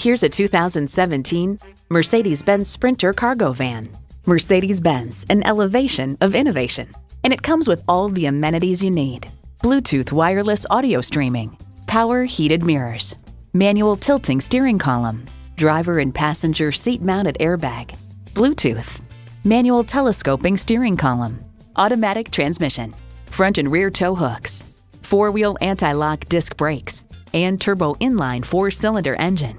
Here's a 2017 Mercedes-Benz Sprinter cargo van. Mercedes-Benz, an elevation of innovation. And it comes with all the amenities you need. Bluetooth wireless audio streaming, power heated mirrors, manual tilting steering column, driver and passenger seat mounted airbag, Bluetooth, manual telescoping steering column, automatic transmission, front and rear tow hooks, four wheel anti lock disc brakes, and turbo inline four cylinder engine.